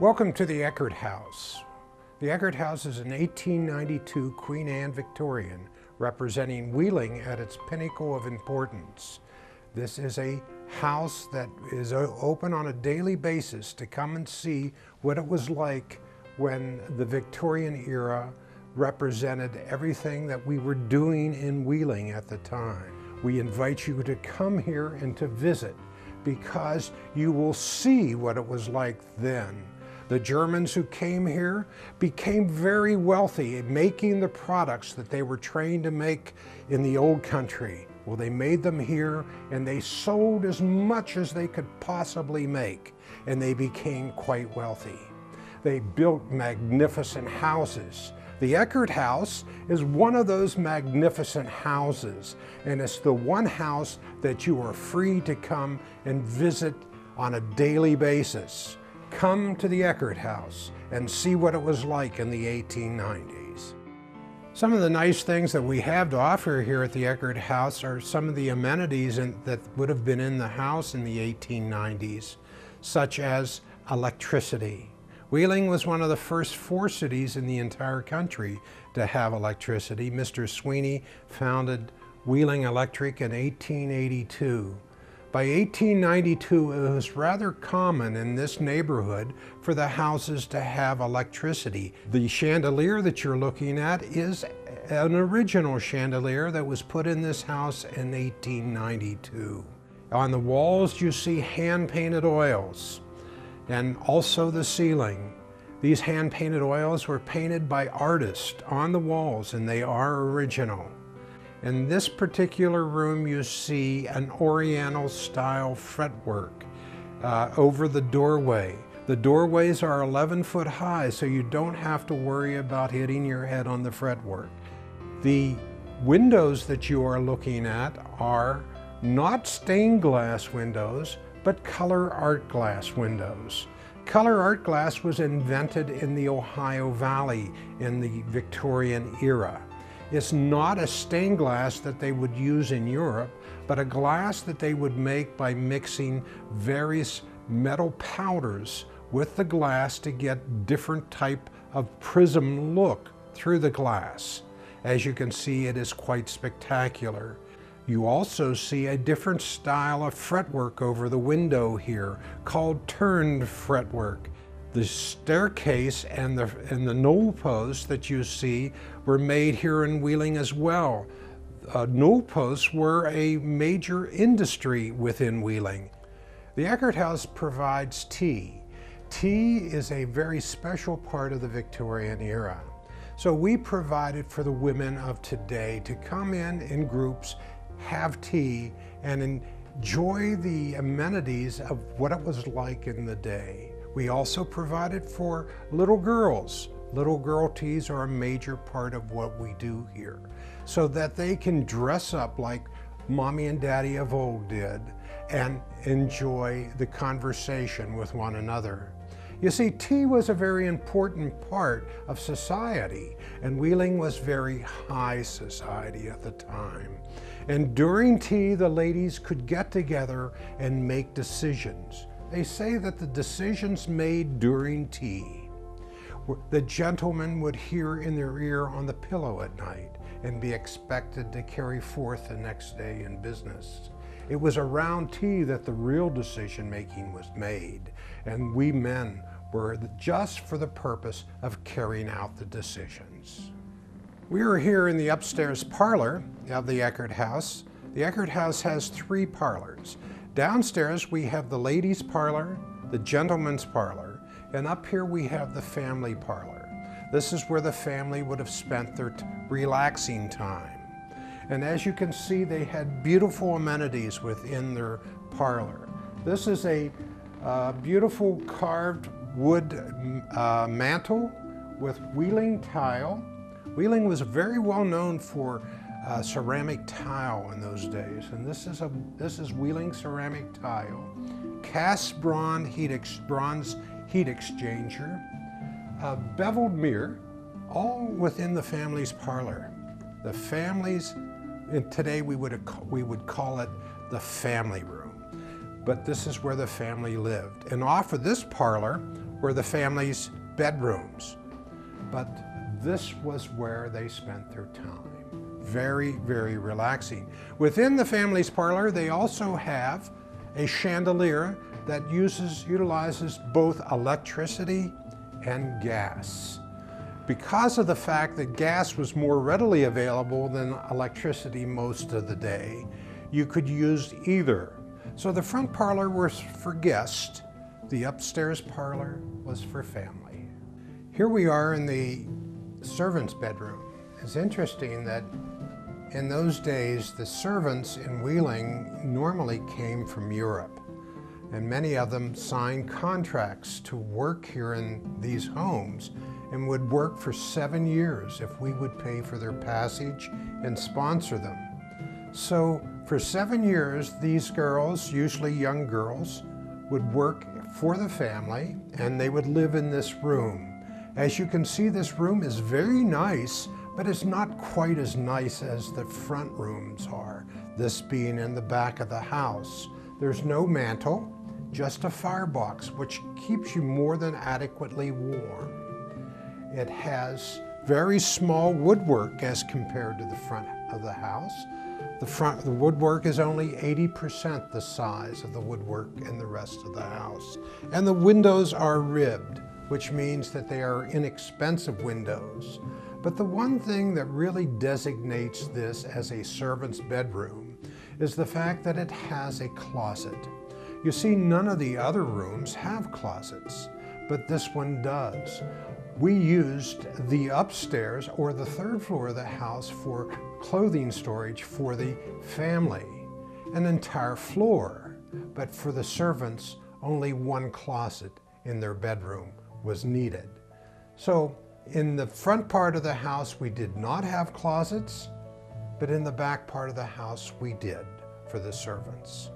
Welcome to the Eckhart House. The Eckhart House is an 1892 Queen Anne Victorian representing Wheeling at its pinnacle of importance. This is a house that is open on a daily basis to come and see what it was like when the Victorian era represented everything that we were doing in Wheeling at the time. We invite you to come here and to visit because you will see what it was like then. The Germans who came here became very wealthy making the products that they were trained to make in the old country. Well, they made them here and they sold as much as they could possibly make and they became quite wealthy. They built magnificent houses. The Eckhart House is one of those magnificent houses and it's the one house that you are free to come and visit on a daily basis. Come to the Eckhart House and see what it was like in the 1890s. Some of the nice things that we have to offer here at the Eckhart House are some of the amenities in, that would have been in the house in the 1890s, such as electricity. Wheeling was one of the first four cities in the entire country to have electricity. Mr. Sweeney founded Wheeling Electric in 1882. By 1892, it was rather common in this neighborhood for the houses to have electricity. The chandelier that you're looking at is an original chandelier that was put in this house in 1892. On the walls, you see hand-painted oils and also the ceiling. These hand-painted oils were painted by artists on the walls and they are original. In this particular room, you see an Oriental style fretwork uh, over the doorway. The doorways are 11 foot high, so you don't have to worry about hitting your head on the fretwork. The windows that you are looking at are not stained glass windows, but color art glass windows. Color art glass was invented in the Ohio Valley in the Victorian era. It's not a stained glass that they would use in Europe, but a glass that they would make by mixing various metal powders with the glass to get different type of prism look through the glass. As you can see, it is quite spectacular. You also see a different style of fretwork over the window here called turned fretwork. The staircase and the, and the newel posts that you see were made here in Wheeling as well. Uh, newel posts were a major industry within Wheeling. The Eckhart House provides tea. Tea is a very special part of the Victorian era. So we provided for the women of today to come in in groups, have tea, and enjoy the amenities of what it was like in the day. We also provided for little girls. Little girl teas are a major part of what we do here so that they can dress up like mommy and daddy of old did and enjoy the conversation with one another. You see, tea was a very important part of society, and Wheeling was very high society at the time. And during tea, the ladies could get together and make decisions. They say that the decisions made during tea, the gentlemen would hear in their ear on the pillow at night and be expected to carry forth the next day in business. It was around tea that the real decision making was made, and we men were just for the purpose of carrying out the decisions. We are here in the upstairs parlor of the Eckhart House. The Eckhart House has three parlors. Downstairs we have the ladies' parlor, the gentleman's parlor, and up here we have the family parlor. This is where the family would have spent their relaxing time. And as you can see, they had beautiful amenities within their parlor. This is a uh, beautiful carved wood uh, mantle with Wheeling tile. Wheeling was very well known for uh, ceramic tile in those days. And this is, a, this is Wheeling ceramic tile, cast bronze heat, ex, bronze heat exchanger, a beveled mirror, all within the family's parlor. The family's, and today we would, we would call it the family room. But this is where the family lived. And off of this parlor were the family's bedrooms. But this was where they spent their time. Very, very relaxing. Within the family's parlor, they also have a chandelier that uses, utilizes both electricity and gas. Because of the fact that gas was more readily available than electricity most of the day, you could use either. So the front parlor was for guests, the upstairs parlor was for family. Here we are in the servant's bedroom. It's interesting that in those days, the servants in Wheeling normally came from Europe, and many of them signed contracts to work here in these homes and would work for seven years if we would pay for their passage and sponsor them. So for seven years, these girls, usually young girls, would work for the family and they would live in this room. As you can see, this room is very nice, but it's not quite as nice as the front rooms are, this being in the back of the house. There's no mantle, just a firebox, which keeps you more than adequately warm. It has very small woodwork as compared to the front of the house. The front, the woodwork is only 80% the size of the woodwork in the rest of the house. And the windows are ribbed, which means that they are inexpensive windows. But the one thing that really designates this as a servant's bedroom is the fact that it has a closet. You see, none of the other rooms have closets, but this one does we used the upstairs or the third floor of the house for clothing storage for the family, an entire floor. But for the servants, only one closet in their bedroom was needed. So in the front part of the house, we did not have closets, but in the back part of the house, we did for the servants.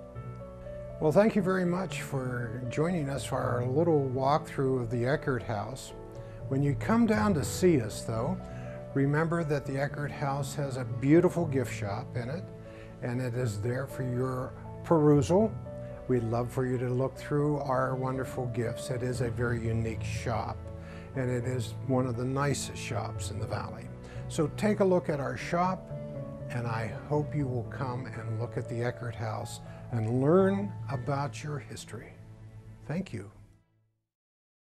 Well, thank you very much for joining us for our little walkthrough of the Eckhart House. When you come down to see us, though, remember that the Eckhart House has a beautiful gift shop in it, and it is there for your perusal. We'd love for you to look through our wonderful gifts. It is a very unique shop, and it is one of the nicest shops in the valley. So take a look at our shop, and I hope you will come and look at the Eckhart House and learn about your history. Thank you.